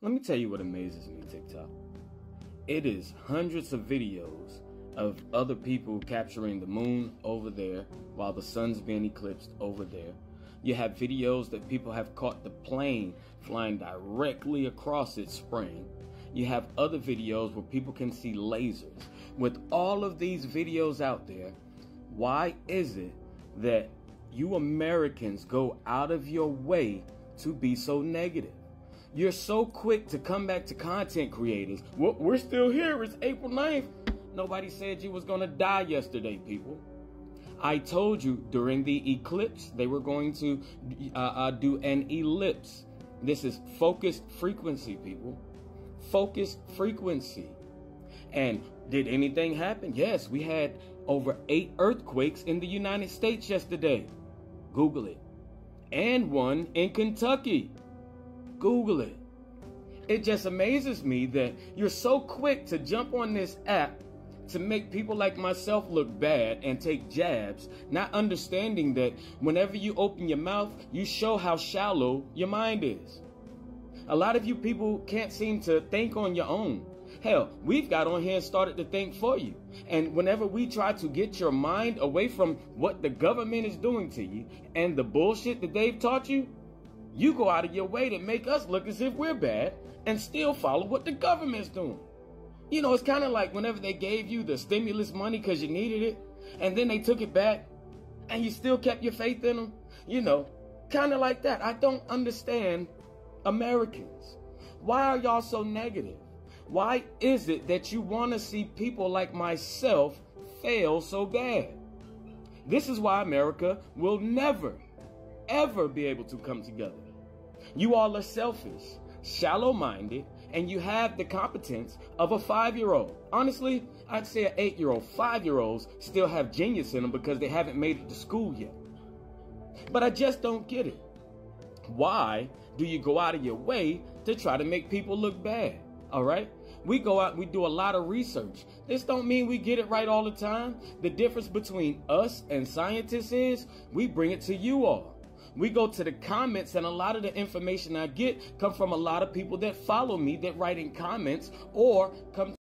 Let me tell you what amazes me, TikTok. It is hundreds of videos of other people capturing the moon over there while the sun's being eclipsed over there. You have videos that people have caught the plane flying directly across its spraying. You have other videos where people can see lasers. With all of these videos out there, why is it that you Americans go out of your way to be so negative? You're so quick to come back to content creators. We're still here. It's April 9th. Nobody said you was going to die yesterday, people. I told you during the eclipse, they were going to uh, uh, do an ellipse. This is focused frequency, people. Focused frequency. And did anything happen? Yes, we had over eight earthquakes in the United States yesterday. Google it. And one in Kentucky. Google it. It just amazes me that you're so quick to jump on this app to make people like myself look bad and take jabs, not understanding that whenever you open your mouth, you show how shallow your mind is. A lot of you people can't seem to think on your own. Hell, we've got on here and started to think for you. And whenever we try to get your mind away from what the government is doing to you and the bullshit that they've taught you, you go out of your way to make us look as if we're bad and still follow what the government's doing. You know, it's kind of like whenever they gave you the stimulus money because you needed it, and then they took it back, and you still kept your faith in them. You know, kind of like that. I don't understand Americans. Why are y'all so negative? Why is it that you want to see people like myself fail so bad? This is why America will never, ever be able to come together. You all are selfish, shallow minded, and you have the competence of a five year old. Honestly, I'd say an eight year old. Five year olds still have genius in them because they haven't made it to school yet. But I just don't get it. Why do you go out of your way to try to make people look bad? All right? We go out, we do a lot of research. This don't mean we get it right all the time. The difference between us and scientists is we bring it to you all. We go to the comments, and a lot of the information I get come from a lot of people that follow me that write in comments or come